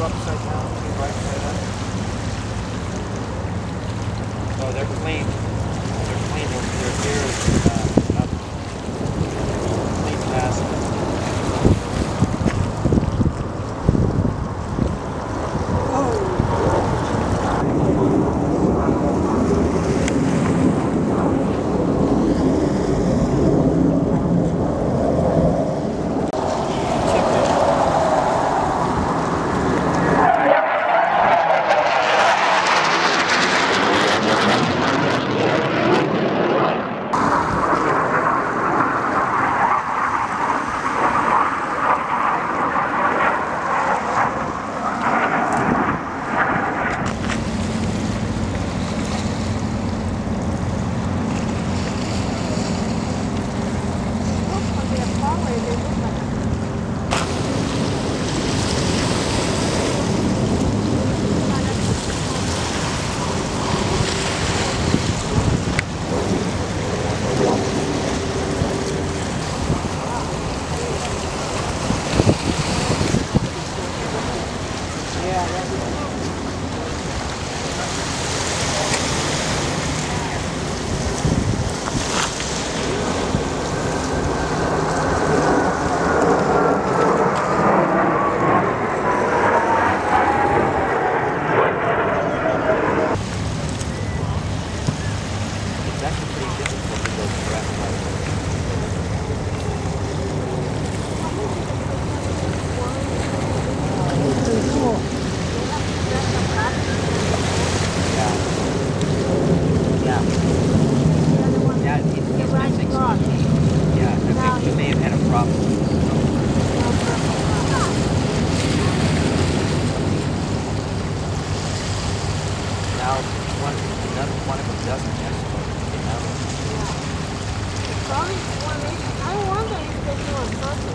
were upside down to the right side up. No, they're clean. They're clean. They're, they're here. Não, só tu.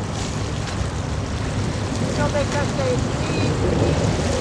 Deixa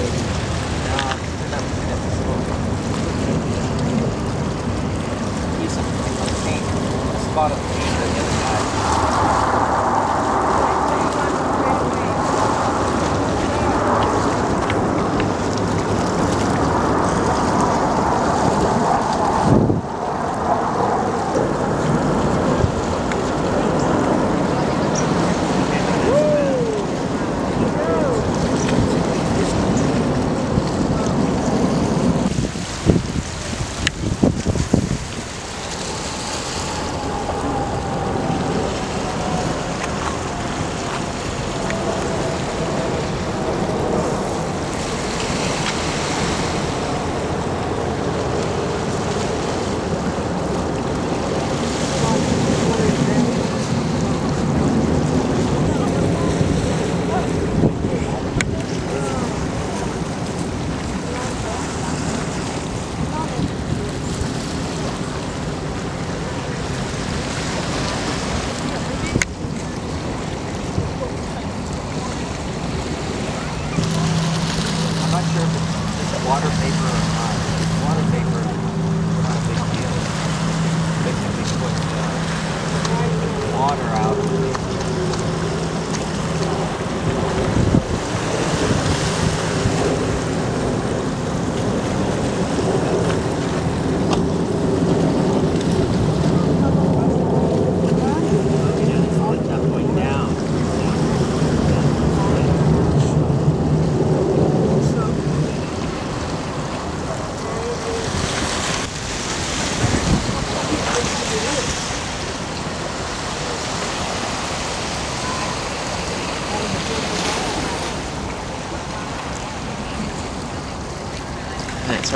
water vapor Thanks.